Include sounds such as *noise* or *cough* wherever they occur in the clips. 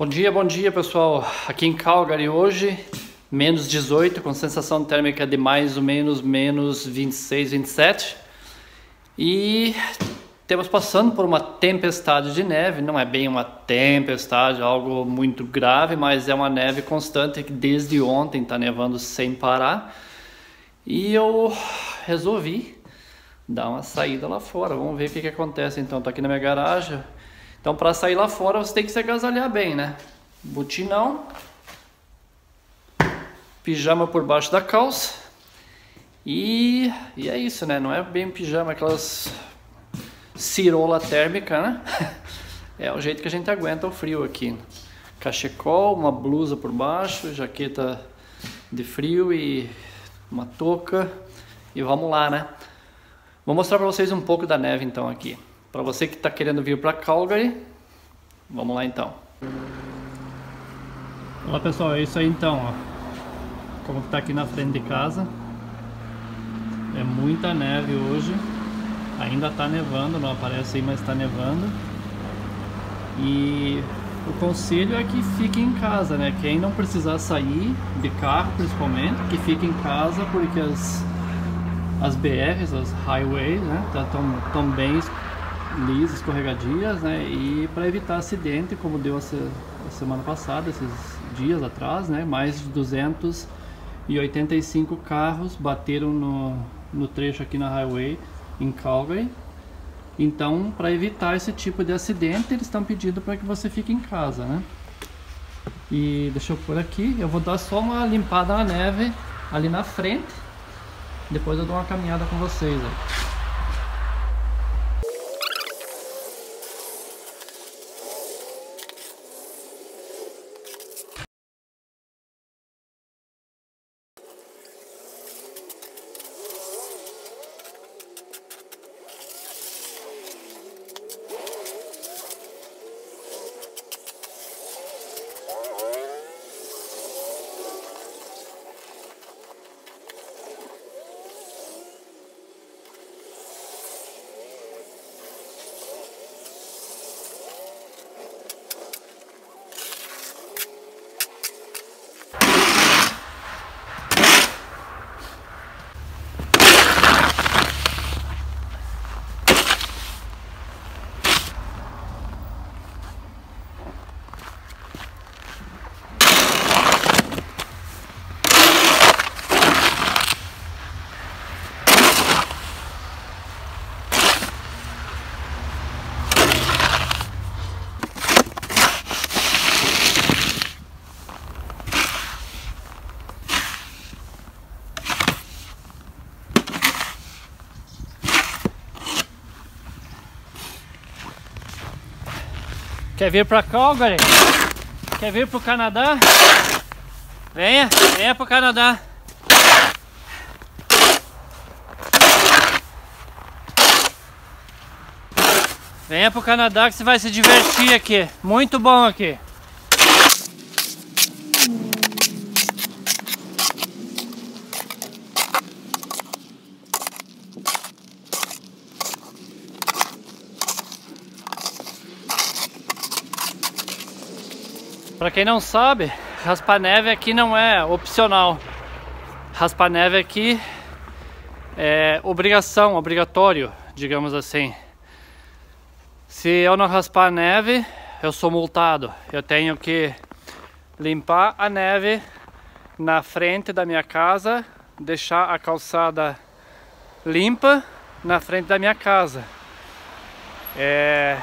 Bom dia, bom dia pessoal. Aqui em Calgary hoje, menos 18, com sensação térmica de mais ou menos menos 26, 27. E temos passando por uma tempestade de neve, não é bem uma tempestade, algo muito grave, mas é uma neve constante que desde ontem está nevando sem parar. E eu resolvi dar uma saída lá fora, vamos ver o que, que acontece então. Estou aqui na minha garagem, então para sair lá fora você tem que se agasalhar bem, né? Botinão, pijama por baixo da calça e, e é isso, né? Não é bem pijama, aquelas cirola térmica, né? *laughs* É o jeito que a gente aguenta o frio aqui. Cachecol, uma blusa por baixo, jaqueta de frio e uma touca e vamos lá, né? Vou mostrar para vocês um pouco da neve então aqui. Para você que está querendo vir para Calgary, vamos lá então. Olá pessoal, é isso aí então, ó. Como está aqui na frente de casa. É muita neve hoje. Ainda está nevando, não aparece aí, mas está nevando. E o conselho é que fique em casa, né? Quem não precisar sair de carro, principalmente, que fique em casa porque as as BRs, as highways, né? Estão tá tão lisas, escorregadias, né? E para evitar acidente, como deu a, semana passada, esses dias atrás, né? Mais de 285 carros bateram no, no trecho aqui na highway em Calgary. Então, para evitar esse tipo de acidente, eles estão pedindo para que você fique em casa, né? E deixa eu pôr aqui, eu vou dar só uma limpada na neve ali na frente. Depois eu dou uma caminhada com vocês. Ó. Quer vir para Calgary? Quer vir para o Canadá? Venha, venha para o Canadá. Venha para o Canadá que você vai se divertir aqui. Muito bom aqui. Para quem não sabe, raspar neve aqui não é opcional. Raspar neve aqui é obrigação, obrigatório, digamos assim. Se eu não raspar neve, eu sou multado. Eu tenho que limpar a neve na frente da minha casa, deixar a calçada limpa na frente da minha casa. É,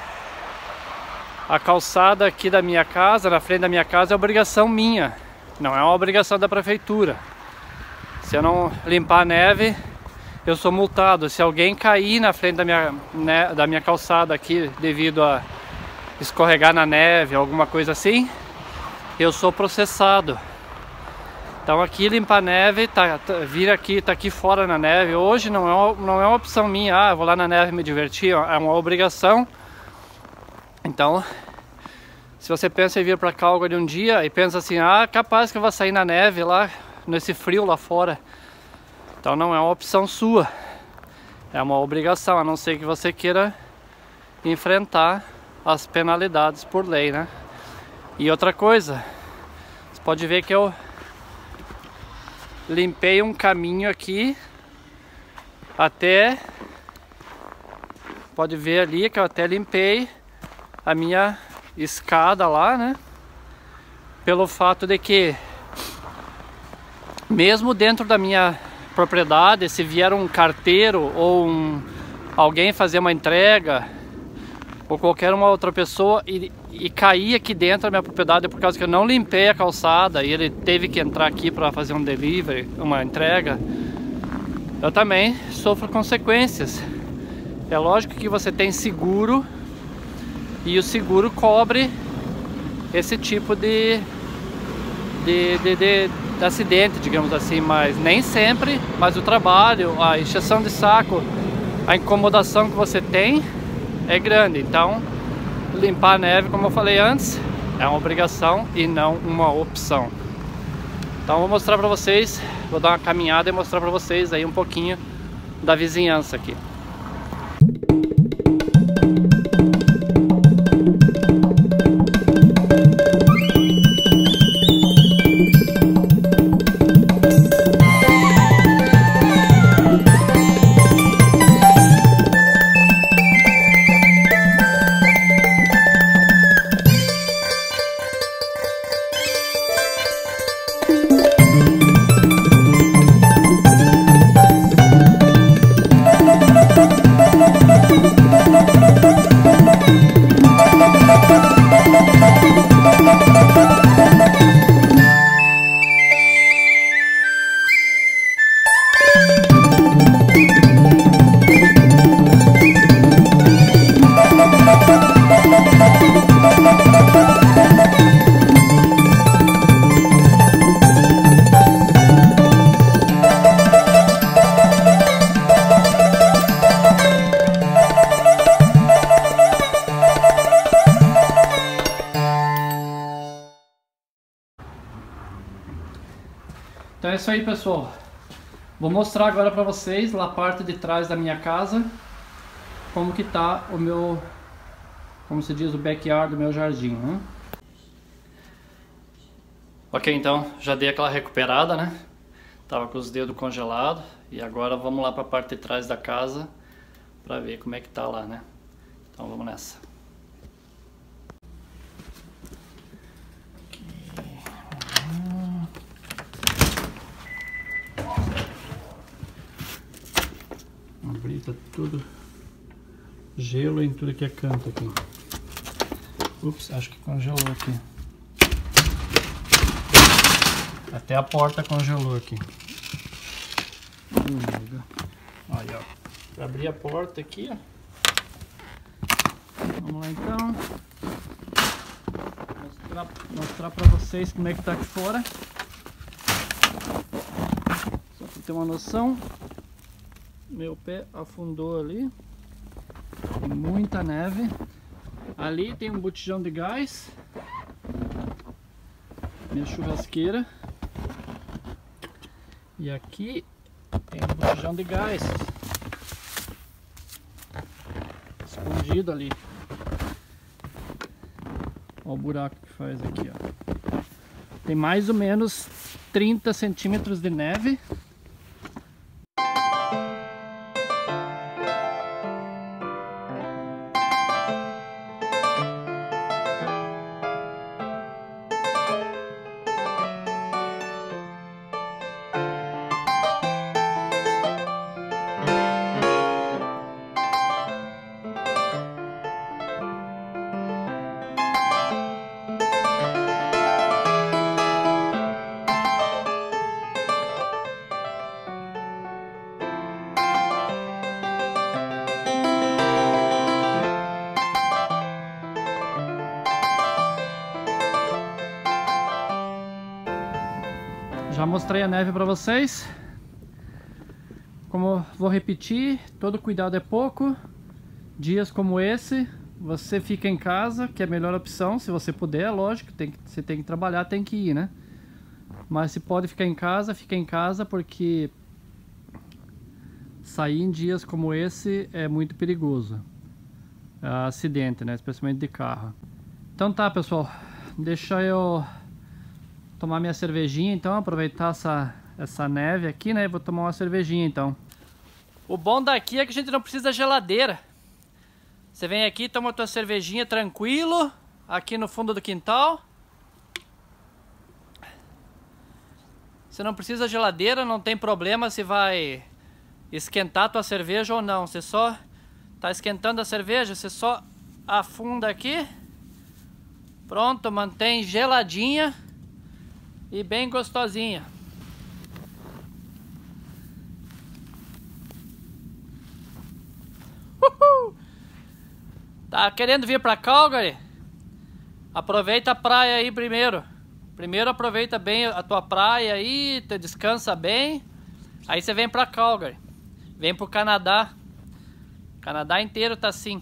a calçada aqui da minha casa, na frente da minha casa, é obrigação minha, não é uma obrigação da prefeitura. Se eu não limpar a neve, eu sou multado. Se alguém cair na frente da minha, né, da minha calçada aqui devido a escorregar na neve, alguma coisa assim, eu sou processado. Então aqui limpar neve, tá, tá, vir aqui, tá aqui fora na neve, hoje não é, não é uma opção minha, ah, vou lá na neve me divertir, é uma obrigação então, se você pensa em vir para Calgary um dia e pensa assim, ah, capaz que eu vou sair na neve lá, nesse frio lá fora. Então não é uma opção sua. É uma obrigação, a não ser que você queira enfrentar as penalidades por lei, né? E outra coisa, você pode ver que eu limpei um caminho aqui até pode ver ali que eu até limpei a minha escada lá, né? Pelo fato de que mesmo dentro da minha propriedade, se vier um carteiro ou um, alguém fazer uma entrega ou qualquer uma outra pessoa e, e cair aqui dentro da minha propriedade por causa que eu não limpei a calçada e ele teve que entrar aqui para fazer um delivery, uma entrega, eu também sofro consequências. É lógico que você tem seguro e o seguro cobre esse tipo de, de, de, de, de acidente, digamos assim, mas nem sempre, mas o trabalho, a encheção de saco, a incomodação que você tem é grande. Então, limpar a neve, como eu falei antes, é uma obrigação e não uma opção. Então, vou mostrar para vocês, vou dar uma caminhada e mostrar para vocês aí um pouquinho da vizinhança aqui. Isso aí pessoal. Vou mostrar agora para vocês lá a parte de trás da minha casa como que tá o meu, como se diz, o backyard do meu jardim, né? Ok, então já dei aquela recuperada, né? Tava com os dedos congelados e agora vamos lá para a parte de trás da casa para ver como é que tá lá, né? Então vamos nessa. Abrir, tá tudo gelo em tudo que é canto aqui. Ups, acho que congelou aqui. Até a porta congelou aqui. Aí, ó. Pra abrir a porta aqui, ó. Vamos lá então. Mostrar, mostrar pra vocês como é que tá aqui fora. Só pra ter uma noção. Meu pé afundou ali. Muita neve. Ali tem um botijão de gás. Minha churrasqueira. E aqui tem um botijão de gás. Escondido ali. Olha o buraco que faz aqui, ó. Tem mais ou menos 30 centímetros de neve. Já mostrei a neve para vocês. Como vou repetir, todo cuidado é pouco. Dias como esse, você fica em casa, que é a melhor opção, se você puder, lógico, tem que, você tem que trabalhar, tem que ir, né? Mas se pode ficar em casa, fica em casa, porque sair em dias como esse é muito perigoso. É acidente, né? Especialmente de carro. Então tá, pessoal. deixa eu tomar minha cervejinha então, aproveitar essa, essa neve aqui, né? Vou tomar uma cervejinha então. O bom daqui é que a gente não precisa de geladeira. Você vem aqui, toma tua cervejinha tranquilo, aqui no fundo do quintal. Você não precisa de geladeira, não tem problema se vai esquentar tua cerveja ou não. Você só tá esquentando a cerveja, você só afunda aqui. Pronto, mantém geladinha e bem gostosinha. Uhul! Tá querendo vir para Calgary? Aproveita a praia aí primeiro. Primeiro aproveita bem a tua praia aí, te descansa bem. Aí você vem para Calgary. Vem pro Canadá. O Canadá inteiro tá assim.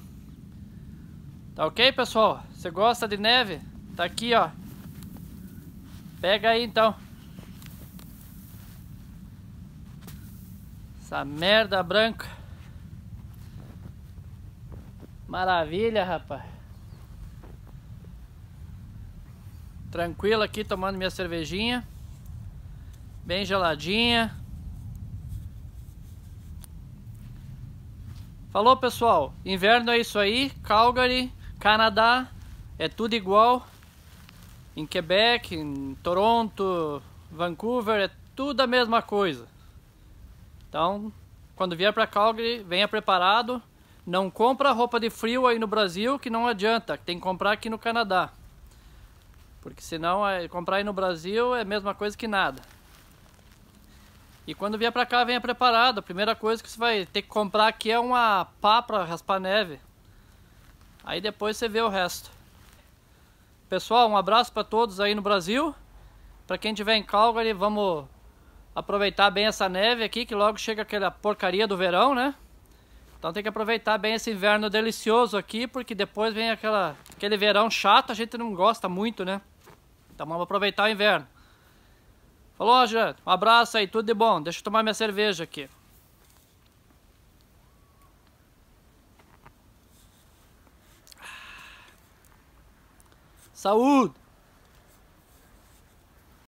Tá ok, pessoal? Você gosta de neve? Tá aqui, ó. Pega aí, então. Essa merda branca. Maravilha, rapaz. Tranquilo aqui, tomando minha cervejinha. Bem geladinha. Falou, pessoal. Inverno é isso aí. Calgary, Canadá, é tudo igual. Em Quebec, em Toronto, Vancouver, é tudo a mesma coisa. Então, quando vier para Calgary, venha preparado. Não compra roupa de frio aí no Brasil, que não adianta. Tem que comprar aqui no Canadá. Porque senão, é, comprar aí no Brasil é a mesma coisa que nada. E quando vier pra cá, venha preparado. A primeira coisa que você vai ter que comprar aqui é uma pá pra raspar neve. Aí depois você vê o resto. Pessoal, um abraço para todos aí no Brasil. Para quem estiver em Calgary, vamos aproveitar bem essa neve aqui, que logo chega aquela porcaria do verão, né? Então tem que aproveitar bem esse inverno delicioso aqui, porque depois vem aquela, aquele verão chato, a gente não gosta muito, né? Então vamos aproveitar o inverno. Falou, gente. Um abraço aí, tudo de bom. Deixa eu tomar minha cerveja aqui. Saúde!